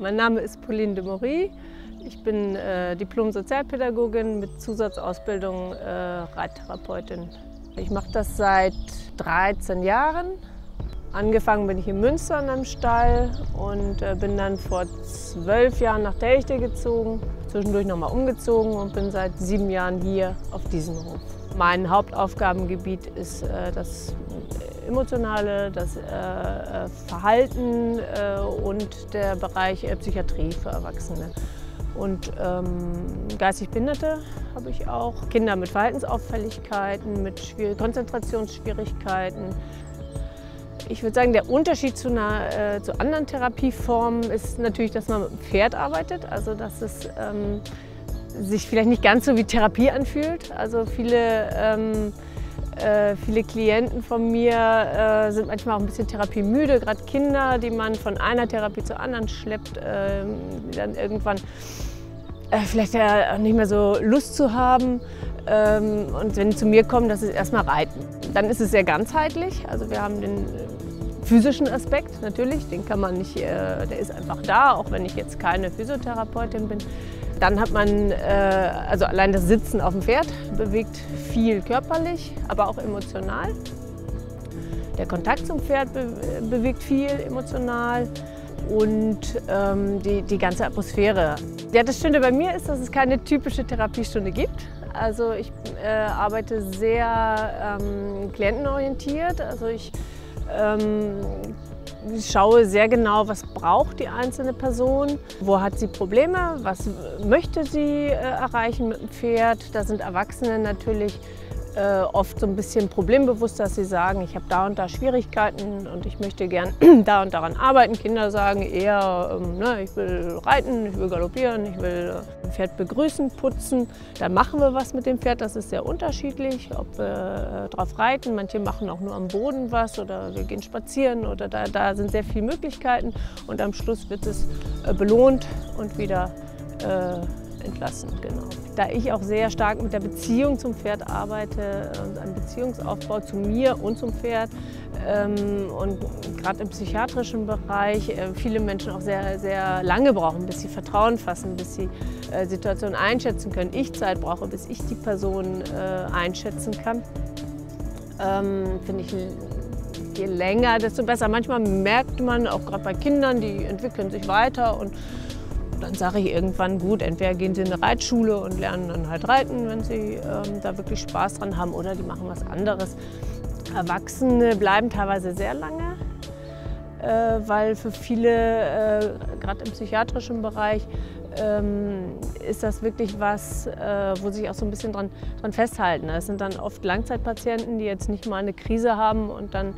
Mein Name ist Pauline de Maury. Ich bin äh, Diplom-Sozialpädagogin mit Zusatzausbildung äh, Reittherapeutin. Ich mache das seit 13 Jahren. Angefangen bin ich in Münster in einem Stall und äh, bin dann vor zwölf Jahren nach Delchte gezogen, zwischendurch nochmal umgezogen und bin seit sieben Jahren hier auf diesem Hof. Mein Hauptaufgabengebiet ist äh, das Emotionale, das äh, äh, Verhalten äh, und der Bereich Psychiatrie für Erwachsene. Und ähm, geistig Behinderte habe ich auch, Kinder mit Verhaltensauffälligkeiten, mit Schwier Konzentrationsschwierigkeiten. Ich würde sagen, der Unterschied zu, einer, zu anderen Therapieformen ist natürlich, dass man mit dem Pferd arbeitet, also dass es ähm, sich vielleicht nicht ganz so wie Therapie anfühlt. Also viele ähm, äh, viele Klienten von mir äh, sind manchmal auch ein bisschen therapiemüde, gerade Kinder, die man von einer Therapie zur anderen schleppt, äh, die dann irgendwann äh, vielleicht ja nicht mehr so Lust zu haben. Ähm, und wenn die zu mir kommen, das ist erstmal Reiten. Dann ist es sehr ganzheitlich. Also wir haben den physischen Aspekt natürlich, den kann man nicht, äh, der ist einfach da, auch wenn ich jetzt keine Physiotherapeutin bin. Dann hat man, äh, also allein das Sitzen auf dem Pferd bewegt viel körperlich, aber auch emotional. Der Kontakt zum Pferd be bewegt viel emotional und ähm, die, die ganze Atmosphäre. Ja, das Schöne bei mir ist, dass es keine typische Therapiestunde gibt. Also ich äh, arbeite sehr ähm, klientenorientiert. Also ich ähm, ich schaue sehr genau, was braucht die einzelne Person, wo hat sie Probleme, was möchte sie äh, erreichen mit dem Pferd. Da sind Erwachsene natürlich äh, oft so ein bisschen problembewusst, dass sie sagen, ich habe da und da Schwierigkeiten und ich möchte gern da und daran arbeiten. Kinder sagen eher, ähm, ne, ich will reiten, ich will galoppieren, ich will äh, ein Pferd begrüßen, putzen. Da machen wir was mit dem Pferd, das ist sehr unterschiedlich, ob wir äh, drauf reiten. Manche machen auch nur am Boden was oder wir gehen spazieren oder da, da sind sehr viele Möglichkeiten und am Schluss wird es äh, belohnt und wieder äh, entlassen. Genau. Da ich auch sehr stark mit der Beziehung zum Pferd arbeite und einem Beziehungsaufbau zu mir und zum Pferd ähm, und gerade im psychiatrischen Bereich äh, viele Menschen auch sehr, sehr lange brauchen, bis sie Vertrauen fassen, bis sie äh, Situationen einschätzen können. Ich Zeit brauche, bis ich die Person äh, einschätzen kann. Ähm, Finde ich je länger, desto besser. Manchmal merkt man, auch gerade bei Kindern, die entwickeln sich weiter und dann sage ich irgendwann, gut, entweder gehen sie in eine Reitschule und lernen dann halt reiten, wenn sie ähm, da wirklich Spaß dran haben, oder die machen was anderes. Erwachsene bleiben teilweise sehr lange, äh, weil für viele, äh, gerade im psychiatrischen Bereich, ähm, ist das wirklich was, äh, wo sie sich auch so ein bisschen dran, dran festhalten. Es sind dann oft Langzeitpatienten, die jetzt nicht mal eine Krise haben, und dann,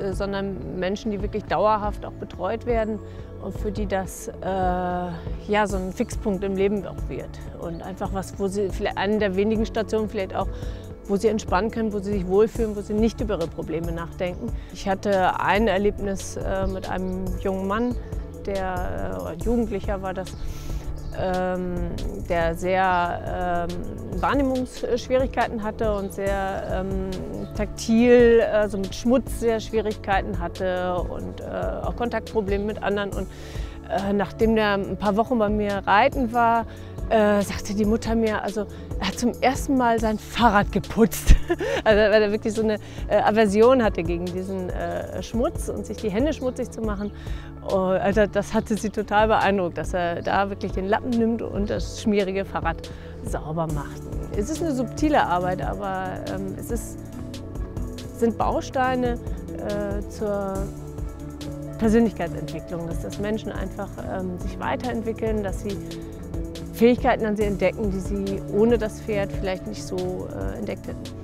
äh, sondern Menschen, die wirklich dauerhaft auch betreut werden und für die das äh, ja, so ein Fixpunkt im Leben auch wird. Und einfach was, wo sie vielleicht eine der wenigen Stationen vielleicht auch wo sie entspannen können, wo sie sich wohlfühlen, wo sie nicht über ihre Probleme nachdenken. Ich hatte ein Erlebnis äh, mit einem jungen Mann, der äh, Jugendlicher war das, ähm, der sehr ähm, Wahrnehmungsschwierigkeiten hatte und sehr ähm, taktil, also mit Schmutz sehr Schwierigkeiten hatte und äh, auch Kontaktprobleme mit anderen. Und äh, nachdem der ein paar Wochen bei mir reiten war, äh, sagte die Mutter mir, also er hat zum ersten Mal sein Fahrrad geputzt. also weil er wirklich so eine äh, Aversion hatte gegen diesen äh, Schmutz und sich die Hände schmutzig zu machen. Oh, also das hatte sie total beeindruckt, dass er da wirklich den Lappen nimmt und das schmierige Fahrrad sauber macht. Es ist eine subtile Arbeit, aber ähm, es ist, sind Bausteine äh, zur Persönlichkeitsentwicklung, dass das Menschen einfach ähm, sich weiterentwickeln, dass sie Fähigkeiten an sie entdecken, die sie ohne das Pferd vielleicht nicht so äh, entdeckt hätten.